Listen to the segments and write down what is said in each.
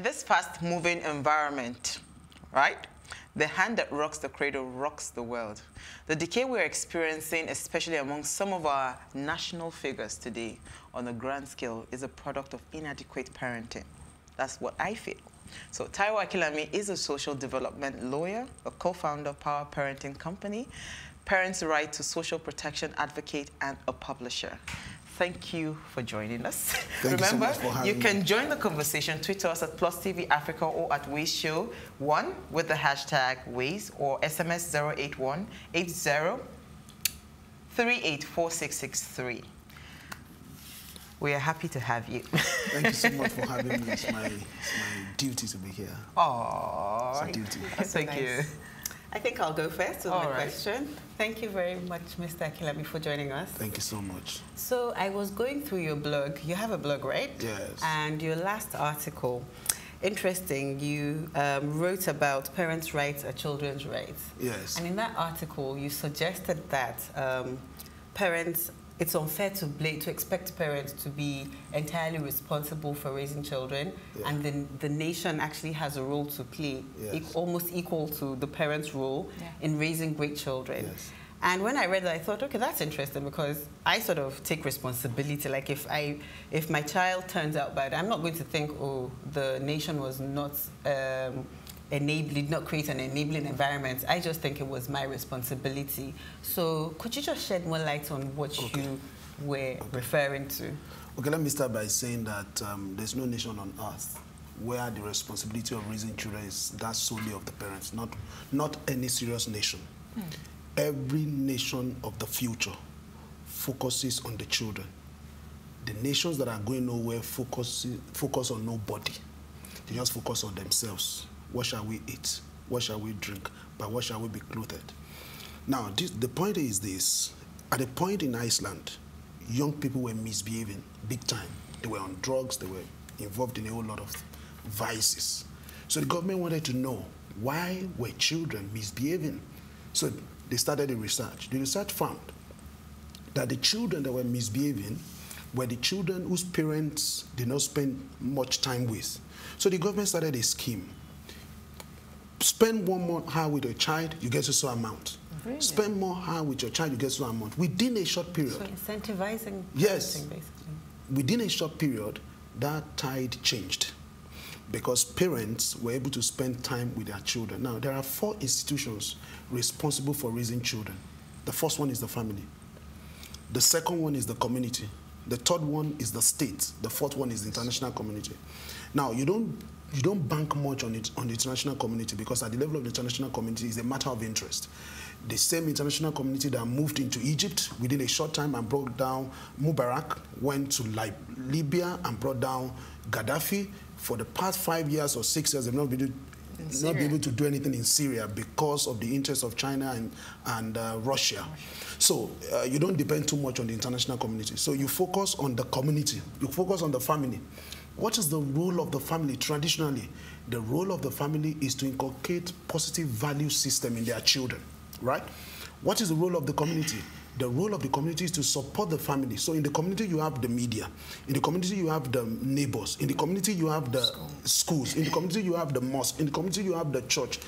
In this fast-moving environment, right, the hand that rocks the cradle rocks the world. The decay we're experiencing, especially among some of our national figures today on a grand scale, is a product of inadequate parenting. That's what I feel. So Taiwo Akinlami is a social development lawyer, a co-founder of Power Parenting Company, Parents' Right to Social Protection advocate, and a publisher thank you for joining us. Thank Remember, you, so you can join the conversation, tweet us at Plus TV Africa or at Ways Show 1 with the hashtag Ways or SMS 081 80 384663. We are happy to have you. Thank you so much for having me. It's my, it's my duty to be here. Oh, it's a duty. Thank nice. you. I think I'll go first with All the right. question. Thank you very much, Mr. Akinlami, for joining us. Thank you so much. So I was going through your blog. You have a blog, right? Yes. And your last article, interesting, you um, wrote about parents' rights are children's rights. Yes. And in that article, you suggested that um, parents it's unfair to blame, to expect parents to be entirely responsible for raising children, yeah. and then the nation actually has a role to play, yes. e almost equal to the parents' role yeah. in raising great children. Yes. And when I read that, I thought, okay, that's interesting because I sort of take responsibility. Like if I, if my child turns out bad, I'm not going to think, oh, the nation was not um, enabling, not create an enabling environment. I just think it was my responsibility. So could you just shed more light on what okay. you were okay. referring to? Okay, let me start by saying that um, there's no nation on earth where the responsibility of raising children is that solely of the parents, not, not any serious nation. Hmm. Every nation of the future focuses on the children. The nations that are going nowhere focus, focus on nobody. They just focus on themselves. What shall we eat? What shall we drink? By what shall we be clothed? Now, this, the point is this. At a point in Iceland, young people were misbehaving big time. They were on drugs. They were involved in a whole lot of vices. So the government wanted to know why were children misbehaving? So they started a research. The research found that the children that were misbehaving were the children whose parents did not spend much time with. So the government started a scheme spend one more hour with your child, you get a certain amount. Really? Spend more hour with your child, you get a certain amount. Within a short period. So incentivizing. Yes. Basically. Within a short period, that tide changed because parents were able to spend time with their children. Now, there are four institutions responsible for raising children. The first one is the family. The second one is the community. The third one is the state. The fourth one is the international community. Now, you don't you don't bank much on it on the international community because at the level of the international community is a matter of interest. The same international community that moved into Egypt within a short time and brought down Mubarak, went to Libya and brought down Gaddafi. For the past five years or six years, they've not been not be able to do anything in Syria because of the interests of China and, and uh, Russia. So uh, you don't depend too much on the international community. So you focus on the community. You focus on the family. What is the role of the family traditionally? The role of the family is to inculcate positive value system in their children, right? What is the role of the community? The role of the community is to support the family. So in the community, you have the media. In the community, you have the neighbors. In the community, you have the schools. In the community, you have the mosque. In the community, you have the church.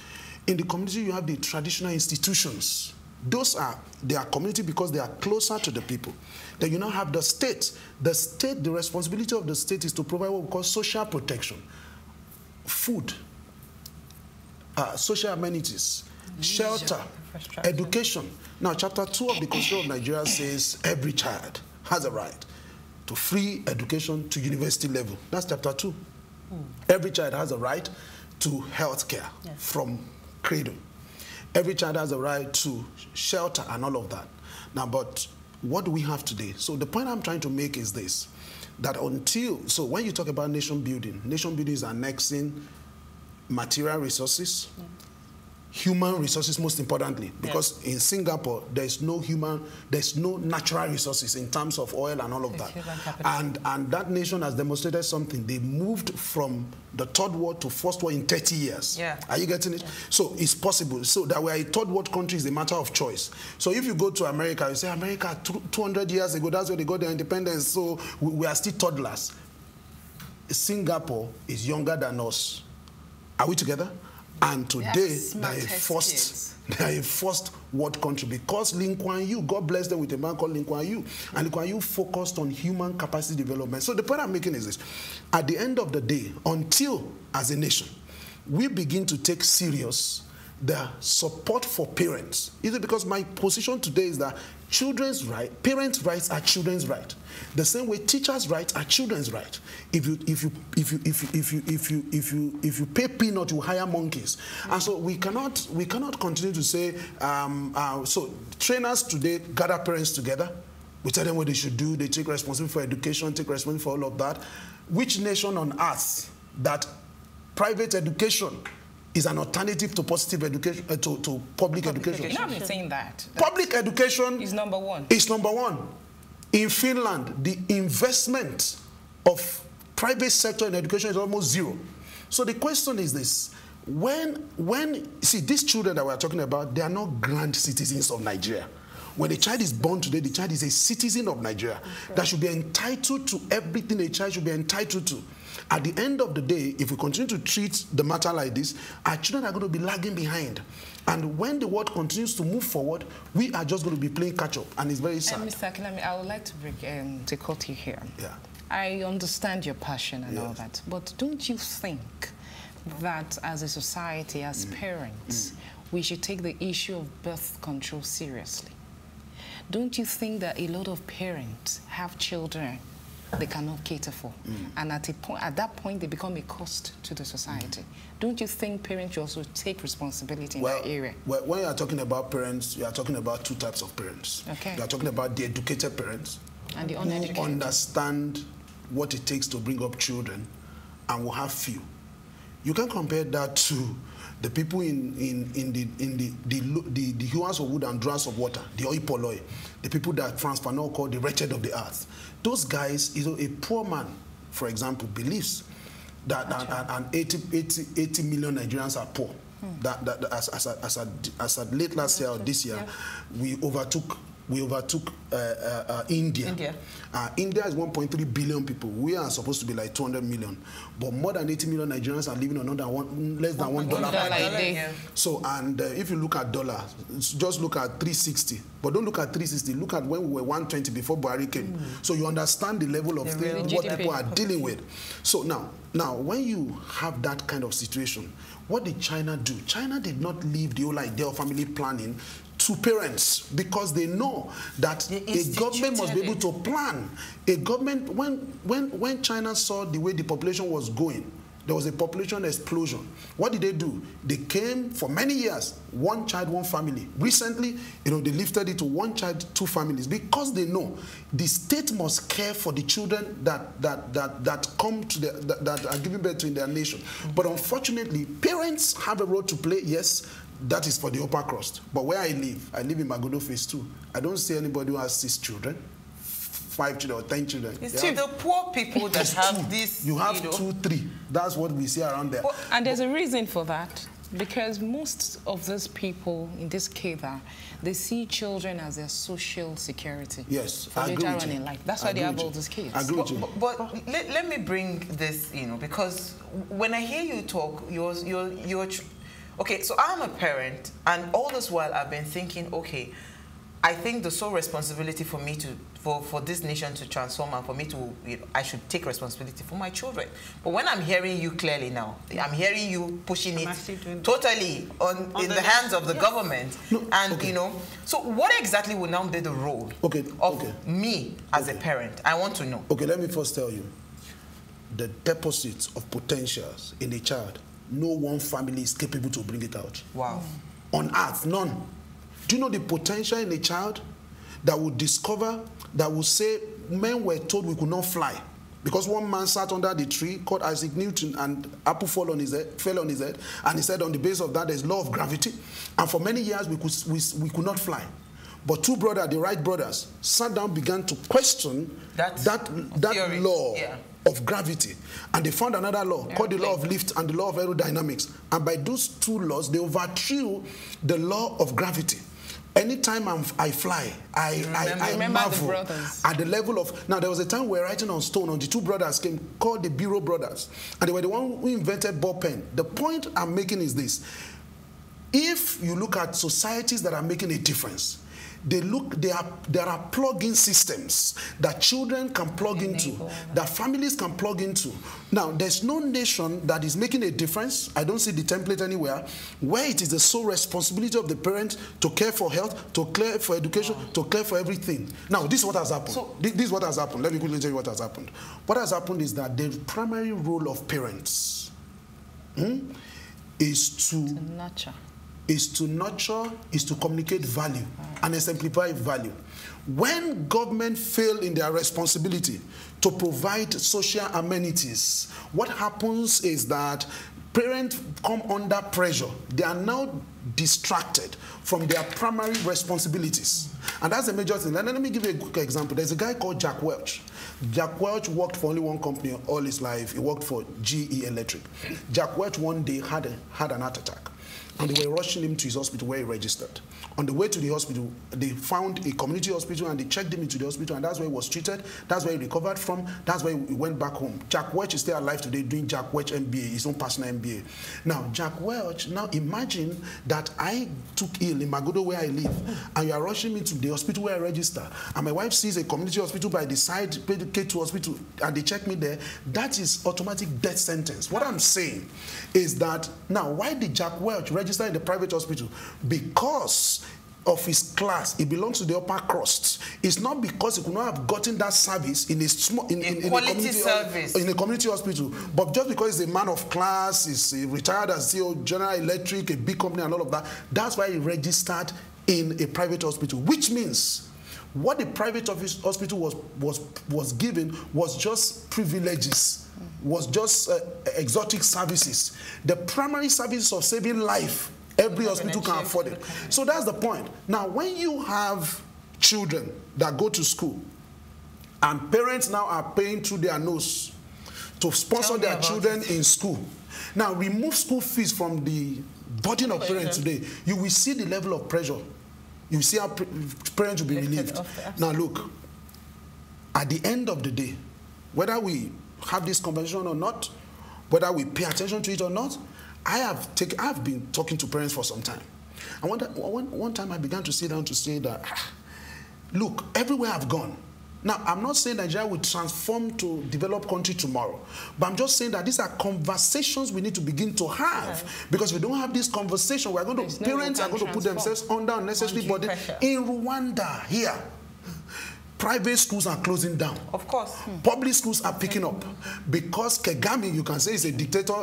In the community, you have the traditional institutions. Those are their community because they are closer to the people. Then you now have the state. The state, the responsibility of the state is to provide what we call social protection, food, uh, social amenities, shelter, education. Now, chapter two of the Constitution of Nigeria says every child has a right to free education to university level. That's chapter two. Hmm. Every child has a right to health care yes. from cradle. Every child has a right to shelter and all of that. Now, but what do we have today? So the point I'm trying to make is this, that until, so when you talk about nation building, nation building is annexing material resources, yeah human resources most importantly. Because yes. in singapore there's no human there's no natural resources in terms of oil and all of that. and and that nation has demonstrated something. They moved from the third world to first world in 30 years. Yeah. Are you getting it? Yeah. so it's possible. So that we're a third world country is a matter of choice. So if you go to america you say america 200 years ago that's where they got their independence. So we, we are still toddlers. Singapore is younger than us. Are we together? And today, they are a first, they are a first world country because Lee Kuan Yew, God bless them with a man called Lee Kuan Yew, and Lee Kuan Yew focused on human capacity development. So the point I'm making is this: at the end of the day, until as a nation, we begin to take serious the support for parents. Is it because my position today is that children's right, parents' rights are children's right. The same way teachers' rights are children's right. If you if you if you if you if you if you if you if you pay peanut, you hire monkeys. And so we cannot we cannot continue to say um, uh, so trainers today gather parents together. We tell them what they should do. They take responsibility for education, take responsibility for all of that. Which nation on earth that private education is an alternative to positive education, uh, to, to public, public education. education. You know, saying that. Public education is number one. Is number one. In Finland, the investment of private sector in education is almost zero. So the question is this. When, when, see, these children that we're talking about, they are not grand citizens of Nigeria. When a child is born today, the child is a citizen of Nigeria okay. that should be entitled to everything a child should be entitled to. At the end of the day, if we continue to treat the matter like this, our children are going to be lagging behind. And when the world continues to move forward, we are just going to be playing catch up, and it's very sad. Mr. Akinlami, I would like to break um, to cut you here. Yeah. I understand your passion and yes. all that, but don't you think that as a society, as mm. parents, mm. we should take the issue of birth control seriously? Don't you think that a lot of parents have children they cannot cater for. Mm. And at, a point, at that point, they become a cost to the society. Mm. Don't you think parents should also take responsibility in well, that area? Well, when you are talking about parents, you are talking about two types of parents. Okay. You are talking about the educated parents and the uneducated. who understand what it takes to bring up children and will have few. You can compare that to the people in, in, in, the, in the, the, the, the hewers of wood and drawers of water, the hoi polloi, the people that Frantz Fanon called the wretched of the earth. Those guys, you know, a poor man, for example, believes that an, an 80, 80, 80 million Nigerians are poor. Hmm. That, that, as, as, a, as, as late last year or this year, yeah. we overtook we overtook uh, uh, uh, India. India. Uh, India is 1.3 billion people. We are supposed to be like 200 million. But more than 80 million Nigerians are living on under one, less than one dollar per day. Yeah. So, and uh, if you look at dollar, just look at 360. But don't look at 360. Look at when we were 120 before Buhari came. Mm. So you understand the level of the what GDP. people are dealing with. So now, now, when you have that kind of situation, what did China do? China did not leave the whole idea of family planning to parents because they know that a government must be able to plan. A government, when, when, when China saw the way the population was going, there was a population explosion. What did they do? They came for many years, one child, one family. Recently, you know, they lifted it to one child, two families because they know the state must care for the children that that that that come to the that, that are giving birth to in their nation. But unfortunately, parents have a role to play. Yes, that is for the upper crust. But where I live, I live in Magodo Phase 2. I don't see anybody who has six children, five children or ten children. It's still the poor people that have two. this. You have you know. two, three. That's what we see around there. Well, and there's a reason for that. Because most of those people in this cadre, they see children as their social security. Yes, for later on in life. That's why they have all those kids. I agree but, but, but let, let, me bring this, you know, because when I hear you talk, you're, you're, you're Okay, so I'm a parent, and all this while I've been thinking, okay, I think the sole responsibility for me to, for, for this nation to transform and for me to, you know, I should take responsibility for my children. But when I'm hearing you clearly now, I'm hearing you pushing I'm it totally on, on in the, the hands of the yes. government. No, and, okay. you know, so what exactly will now be the role okay, of okay. me as okay. a parent? I want to know. Okay, let me first tell you. The deposits of potentials in a child no one family is capable to bring it out. Wow. On earth, none. Do you know the potential in a child that will discover, that will say, men were told we could not fly. Because one man sat under the tree called Isaac Newton and apple fell on his head, fell on his head, and he said on the basis of that there's law of gravity. And for many years we could, we, we could not fly. But two brothers, the Wright brothers, sat down, began to question That's that, that law. Yeah of gravity. And they found another law called the law of lift and the law of aerodynamics. And by those two laws, they overthrew the law of gravity. Anytime I'm, I fly, I, remember, I, I remember the marvel brothers. at the level of. Now, there was a time we were writing on stone, and the two brothers came called the Biro Brothers, and they were the one who invented ball pen. The point I'm making is this if you look at societies that are making a difference, they look they are there are plug-in systems that children can plug into that families can plug into. Now there's no nation that is making a difference. I don't see the template anywhere where it is the sole responsibility of the parent to care for health to care for education to care for everything. Now this is what has happened. So- this, this is what has happened. Let me quickly tell you what has happened. What has happened is that the primary role of parents hmm, is to Nurture. Is to nurture, is to communicate value and exemplify value. When government fail in their responsibility to provide social amenities, what happens is that parents come under pressure. They are now distracted from their primary responsibilities. And that's a major thing. Let, let me give you a quick example. There's a guy called Jack Welch. Jack Welch worked for only one company all his life. He worked for GE Electric. Jack Welch one day had, a, had an heart attack and they were rushing him to his hospital where he registered. On the way to the hospital, they found a community hospital and they checked him into the hospital, and that's where he was treated. That's where he recovered from. That's where he went back home. Jack Welch is still alive today doing Jack Welch MBA, his own personal MBA. Now, Jack Welch, now imagine that I took ill in Magodo where I live, and you are rushing me to the hospital where I register, and my wife sees a community hospital by the side, K2 hospital, and they check me there. That is automatic death sentence. What I'm saying is that now, why did Jack Welch register in the private hospital? Because of his class, he belongs to the upper crust. It's not because he could not have gotten that service in a small in, in, in a community service. in a community hospital, but just because he's a man of class, he's retired as CEO, General Electric, a big company, and all of that, that's why he registered in a private hospital, which means what the private office hospital was was was given was just privileges, was just uh, exotic services. The primary services of saving life, every hospital can afford it. So that's the point. Now, when you have children that go to school, and parents now are paying through their nose to sponsor their children in school. Now, remove school fees from the burden of parents today. You will see the level of pressure. You see how parents will be relieved. Now, look, at the end of the day, whether we have this conversation or not, whether we pay attention to it or not, I have taken, I have been talking to parents for some time. And one, time- one, one time I began to sit down to say that, "Ah, look, everywhere I've gone, now I'm not saying Nigeria will transform to developed country tomorrow, but I'm just saying that these are conversations we need to begin to have because if we don't have this conversation, we're going to There's no parents are going to put themselves under unnecessary burden. pressure. In Rwanda, here, private schools are closing down. Of course. Public schools are picking up because Kagame, you can say, is a dictator.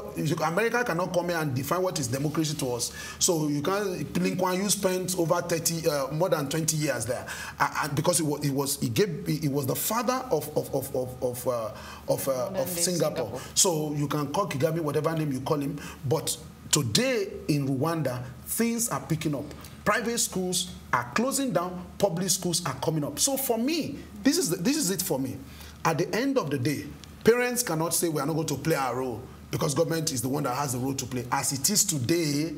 America cannot come here and define what is democracy to us. So you can. Kuan Yew spent over 30, uh, more than 20 years there, uh, and because it was, it was, he gave, he was the father of of of of of, uh, of, uh, of Singapore. Singapore. So you can call Kagame whatever name you call him, but today in Rwanda, things are picking up. Private schools are closing down, public schools are coming up. So for me, this is, the, this is it for me. At the end of the day, parents cannot say we are not going to play our role because government is the one that has the role to play. As it is today,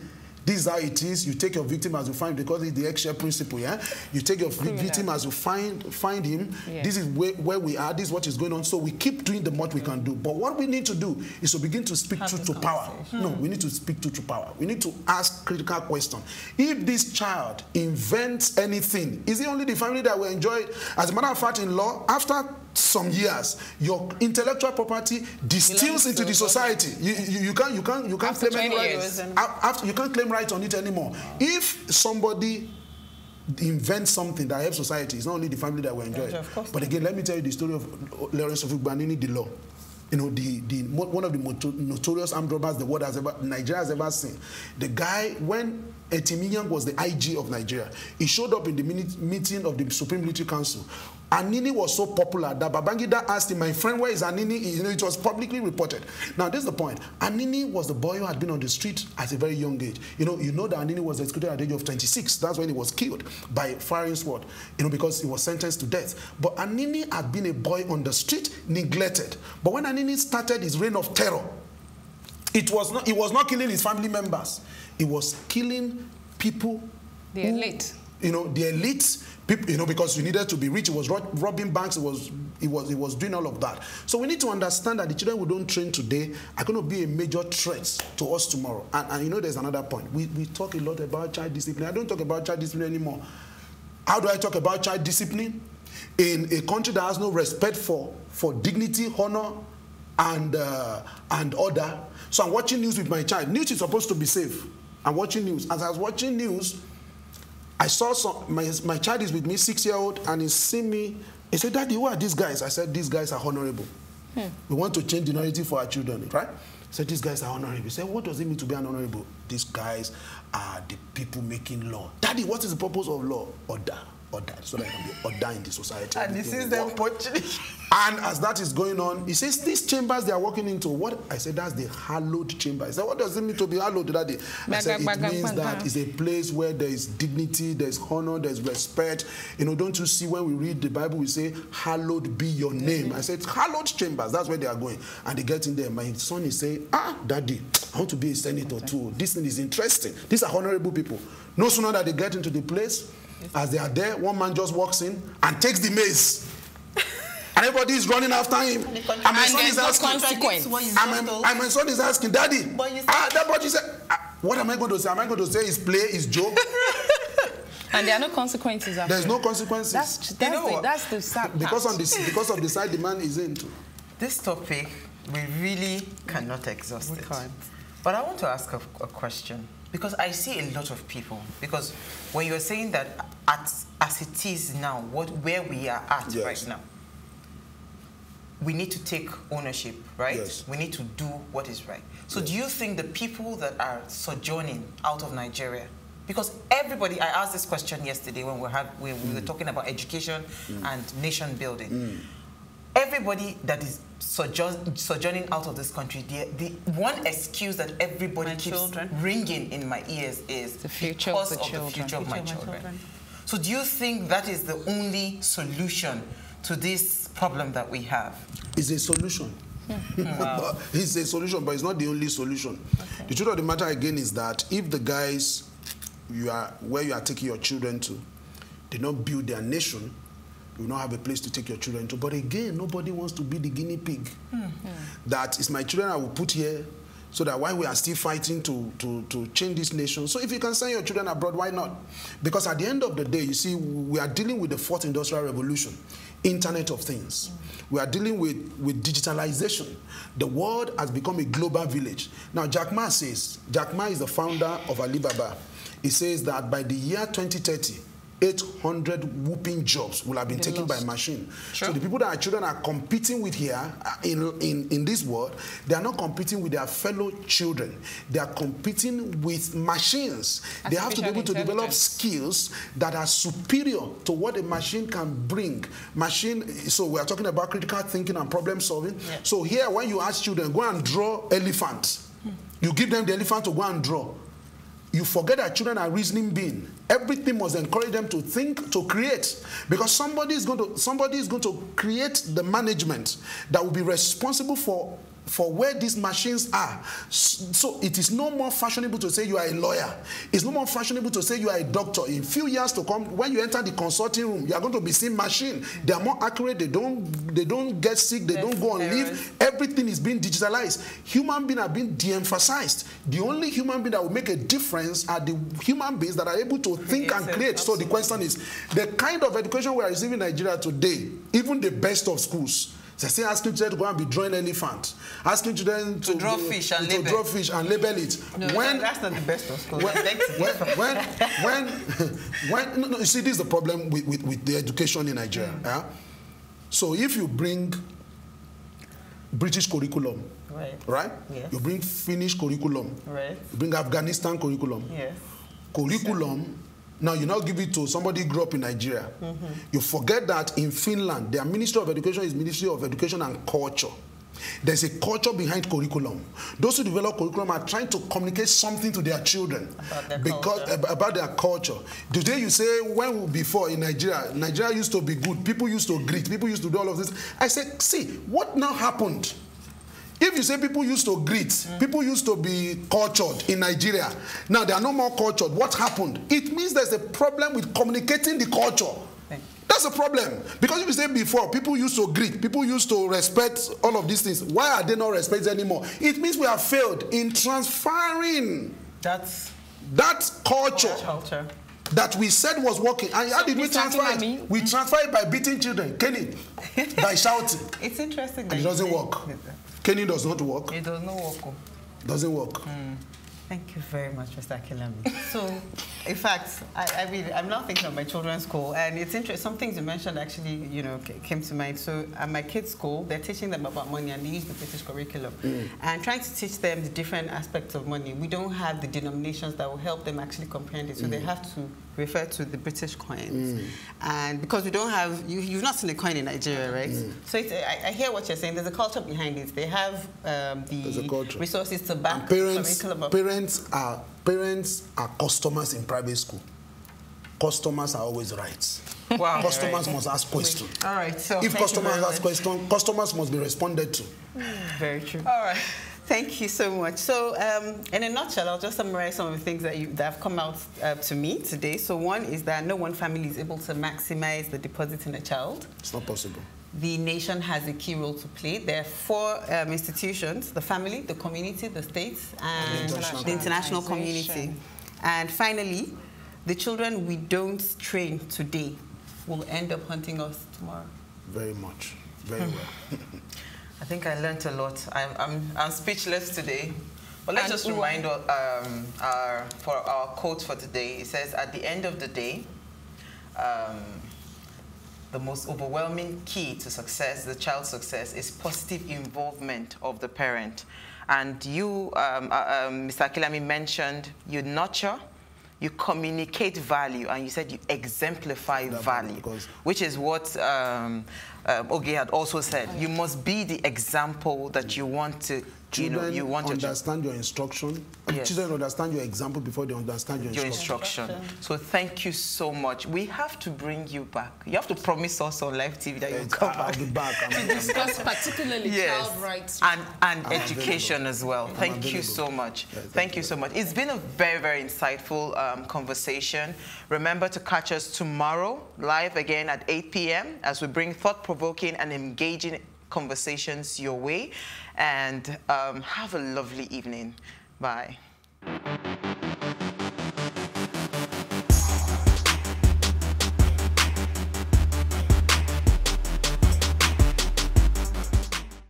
this is how it is. You take your victim as you find because it's the eggshell principle. Yeah, you take your vi- victim as you find find him. Yeah. This is where, where we are. This is what is going on. So we keep doing the what we can do. But what we need to do is to begin to speak Have truth to power. No, we need to speak truth to power. We need to ask critical questions. If this child invents anything, is it only the family that will enjoy it? As a matter of fact, in law, after some years, your intellectual property distills into the society. You, you, you can't you can't you can't After claim any 20 right. After, you can't claim right on it anymore. If somebody invents something that helps society, it's not only the family that will enjoy it. But again, let me tell you the story of Lawrence of Igbanini, the law. You know, the, the one of the notorious armed robbers the world has ever, Nigeria has ever seen. The guy, when Etim Inyang was the IG of Nigeria, he showed up in the meeting of the Supreme Military Council. Anini was so popular that Babangida asked him, my friend, where is Anini? You know, it was publicly reported. Now, this is the point. Anini was the boy who had been on the street at a very young age. You know, you know that Anini was executed at the age of 26. That's when he was killed by firing squad, you know, because he was sentenced to death. But Anini had been a boy on the street, neglected. But when Anini started his reign of terror, it was not, he was not killing his family members. He was killing people The who- elite. you know, the elite people, you know, because you needed to be rich. It was robbing banks. It was, it was, it was doing all of that. So we need to understand that the children we don't train today are going to be a major threat to us tomorrow. And, and you know, there's another point. We, we talk a lot about child discipline. I don't talk about child discipline anymore. How do I talk about child discipline? In a country that has no respect for, for dignity, honor, and, uh, and order. So I'm watching news with my child. News is supposed to be safe. I'm watching news. As I was watching news, I saw some, my, my child is with me, six-year-old, and he see me. He said, Daddy, who are these guys? I said, these guys are honorable. Hmm. We want to change the narrative for our children, right? He said, these guys are honorable. He said, what does it mean to be an honorable? These guys are the people making law. Daddy, what is the purpose of law? Order order so that it can be order in the society. And this is the poaching. And as that is going on, he says, these chambers they are walking into, what? I said, that's the hallowed chamber. He said, what does it mean to be hallowed, Daddy? I said, it means that it's a place where there is dignity, there's honor, there's respect. You know, don't you see when we read the Bible, we say, hallowed be your name. I said, hallowed chambers, that's where they are going. And they get in there. My son is saying, ah, Daddy, I want to be a senator too. This thing is interesting. These are honorable people. No sooner that they get into the place, as they are there, one man just walks in and takes the mace. And everybody is running after him. And my son is asking, consequence. And my, and my son is asking, Daddy, ah, that boy said, ah, what am I going to say? Am I going to say is play, is joke? and there are no consequences. After. There's no consequences. That's that's, you know the, that's the sad because on this because of the side the man is into. This topic we really cannot exhaust we it. Can't. But I want to ask a, a question. Because I see a lot of people. Because when you're saying that at, as it is now, what where we are at yes. right now, we need to take ownership, right? Yes. We need to do what is right. So yes. do you think the people that are sojourning out of Nigeria, because everybody, I asked this question yesterday when we, had, we, we were mm. talking about education mm. and nation building. Mm. Everybody that is sojourning out of this country, the, the one excuse that everybody my keeps children. ringing in my ears is the future because of the, of the future of my, future children. my children. So do you think that is the only solution to this problem that we have? It's a solution. wow. it's a solution, but it's not the only solution. Okay. The truth of the matter again is that if the guys you are where you are taking your children to they don't build their nation, you will not have a place to take your children to. But again, nobody wants to be the guinea pig. Mm -hmm. That is my children I will put here so that while we are still fighting to, to, to change this nation, so if you can send your children abroad, why not? Because at the end of the day, you see, we are dealing with the fourth industrial revolution, Internet of Things. We are dealing with, with digitalization. The world has become a global village. Now, Jack Ma says, Jack Ma is the founder of Alibaba. He says that by the year 2030, 800 whooping jobs will have been taken lost. by machine. Sure. So the people that our children are competing with here uh, in, in, in this world, they are not competing with their fellow children. They are competing with machines. they have to be able to develop skills that are superior to what a machine can bring. Machine, so we are talking about critical thinking and problem solving. Yeah. So here, when you ask children, go and draw elephant, hmm. you give them the elephant to go and draw you forget that children are reasoning beings. Everything must encourage them to think, to create. Because somebody is going to somebody is going to create the management that will be responsible for for where these machines are. So it is no more fashionable to say you are a lawyer. It's no more fashionable to say you are a doctor. In few years to come, when you enter the consulting room, you are going to be seeing machine. They are more accurate. They don't they don't get sick. They don't go on leave. Everything is being digitalized. Human beings are being de-emphasized. The only human being that will make a difference are the human beings that are able to think and create. So the question is, the kind of education we are receiving in Nigeria today, even the best of schools, they say asking children to go and be drawing elephant, asking children to, to draw fish and to label. draw fish and label it. No, when that's not the best of school. When when when, when, when no, no, you see this is the problem with, with, with the education in Nigeria. Mm. Yeah? So if you bring British curriculum, right? Right. Yes. You bring Finnish curriculum. Right. You bring Afghanistan curriculum. Yes. Curriculum now you now give it to somebody who grew up in Nigeria. Mm -hmm. You forget that in Finland, their Ministry of Education is Ministry of Education and Culture. There's a culture behind curriculum. Those who develop curriculum are trying to communicate something to their children about their because culture. about their culture. Today you say when before in Nigeria, Nigeria used to be good. People used to greet. People used to do all of this. I said, see what now happened If you say people used to greet, mm. people used to be cultured in Nigeria, now they are no more cultured. What happened? It means there's a problem with communicating the culture. That's a problem. Because if you say before, people used to greet, people used to respect all of these things. Why are they not respected anymore? It means we have failed in transferring That's that culture. culture that we said was working. And how did we transfer it? We transfer it by beating children, Kenny, by shouting. It's interesting. And it doesn't work. Kenny does not work. It does not work. Doesn't work. Mm. Thank you very much, Mr. Kilami. so, in fact, I, I, mean, I'm now thinking of my children's school, and it's interesting. Some things you mentioned actually, you know, came to mind. So, at my kids' school, they're teaching them about money, and they use the British curriculum, mm. and trying to teach them the different aspects of money. We don't have the denominations that will help them actually comprehend it, so mm. they have to refer to the British coins. Mm. And because we don't have, you, you've not seen a coin in Nigeria, right? Mm. So I, I, hear what you're saying. There's a culture behind it. They have um, the resources to back and parents, parents are parents are customers in private school. Customers are always right. Wow. Customers right. must ask questions. All right. So if customers ask questions, customers must be responded to. Very true. All right. Thank you so much. So, um, in a nutshell, I'll just summarize some of the things that, you, that have come out uh, to me today. So, one is that no one family is able to maximize the deposit in a child. It's not possible. The nation has a key role to play. There are four um, institutions, the family, the community, the states, and the international, the international community. And finally, the children we don't train today will end up hunting us tomorrow. Very much. Very well. I think I learned a lot. I'm, I'm, I'm speechless today. But let's and just remind um, our, for our quote for today. It says, at the end of the day, um, the most overwhelming key to success, the child's success, is positive involvement of the parent. And you, um, uh, um, Mr. Kilami mentioned you nurture, you communicate value, and you said you exemplify value, which is what um, uh, Oge had also said. You must be the example that you want to Children you, know, you want understand your instruction. Yes. Children understand your example before they understand your, your instruction. instruction. So thank you so much. We have to bring you back. You have to promise us on live TV that you'll come I'll back. be back. to discuss particularly yes. child rights. And, and education as well. I'm thank available. you so much. Yeah, thank, thank you so much. It's been a very, very insightful um, conversation. Remember to catch us tomorrow live again at 8 p.m. as we bring thought-provoking and engaging conversations your way. And um, have a lovely evening. Bye.